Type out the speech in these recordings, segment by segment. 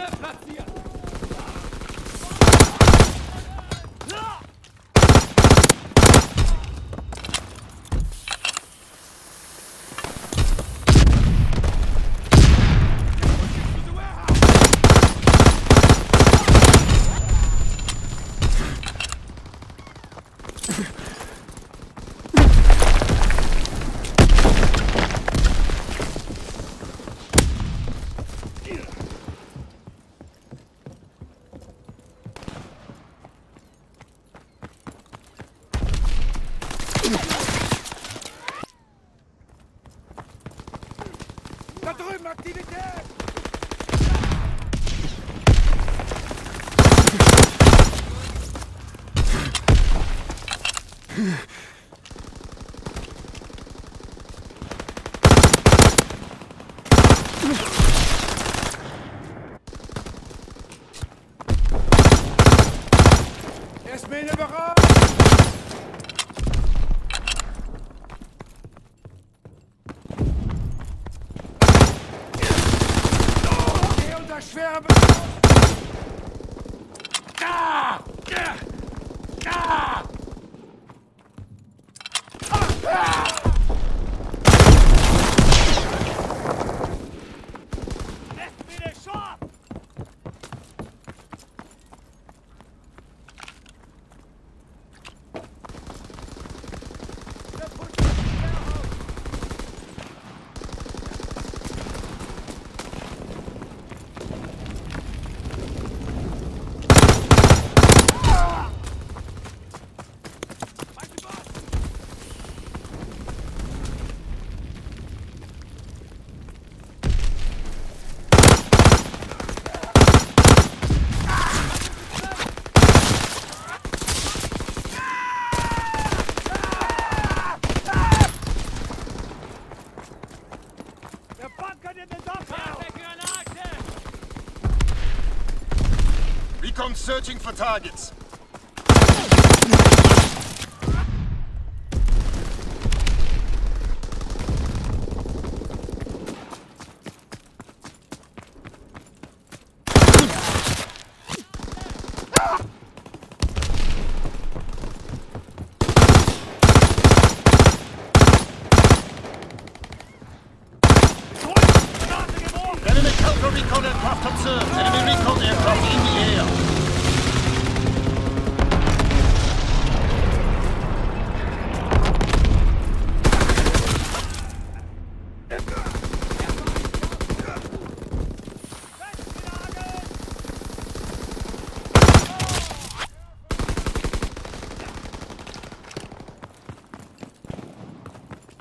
democracia! Da drüben Aktivität! Erst Mine bereit! Geh searching for targets. Recon aircraft observed. Enemy recon aircraft in the air.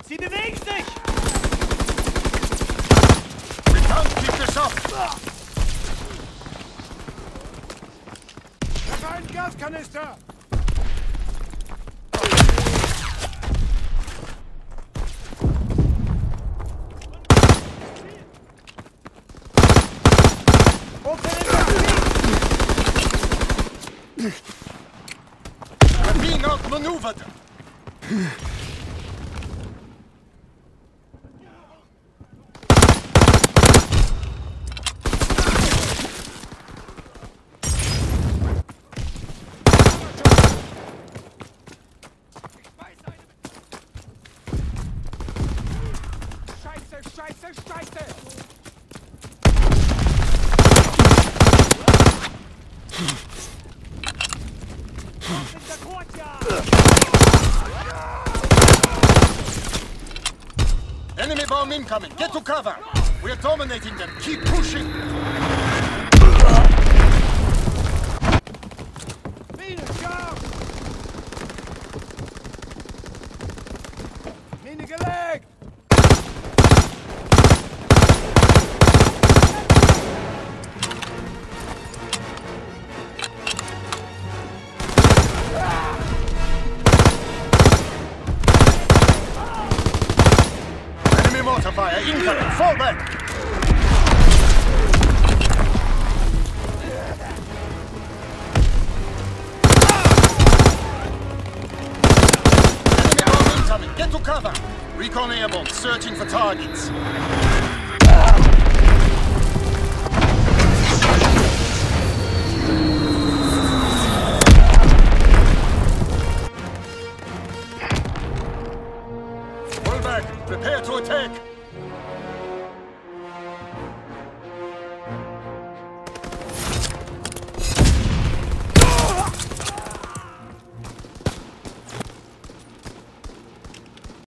Sie bewegen sich! Den Tank fliegt geschafft! Ich habe einen Gaskanister! Being outmaneuvered! Enemy bomb incoming. Get to cover. We are dominating them. Keep pushing. Gelegt! Mortar fire incoming. Fall back. Enemy incoming. Get to cover. Recon airborne. Searching for targets.